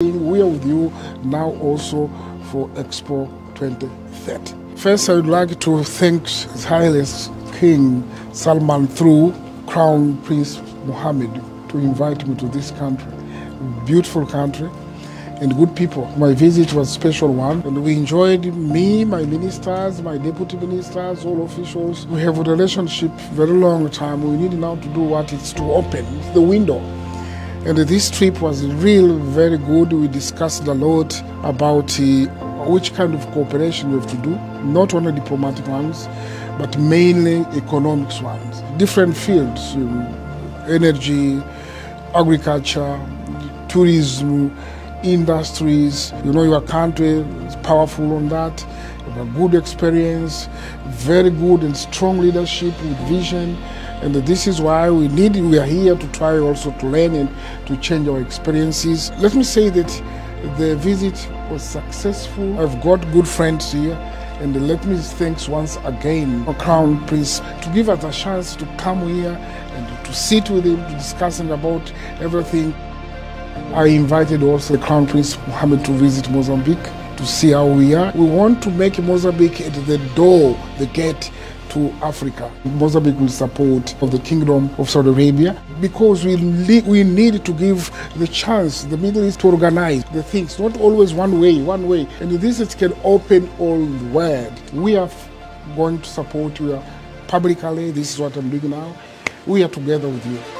We are with you now also for Expo 2030. First, I would like to thank His Highness King Salman through Crown Prince Mohammed to invite me to this country. Beautiful country and good people. My visit was a special one and we enjoyed me, my ministers, my deputy ministers, all officials. We have a relationship very long time. We need now to do what is to open the window. And this trip was real very good. We discussed a lot about uh, which kind of cooperation we have to do, not only diplomatic ones, but mainly economics ones. Different fields, um, energy, agriculture, tourism, industries. You know, your country is powerful on that. You have a good experience, very good and strong leadership with vision. And this is why we need, we are here to try also to learn and to change our experiences. Let me say that the visit was successful. I've got good friends here. And let me thanks once again Crown Prince to give us a chance to come here and to sit with him, to discuss and about everything. I invited also the Crown Prince Mohammed to visit Mozambique to see how we are. We want to make Mozambique at the door, the gate to Africa. Mozambique will support of the Kingdom of Saudi Arabia because we, we need to give the chance the Middle East to organize the things, not always one way, one way. And this it can open all the world. We are going to support you publicly. This is what I'm doing now. We are together with you.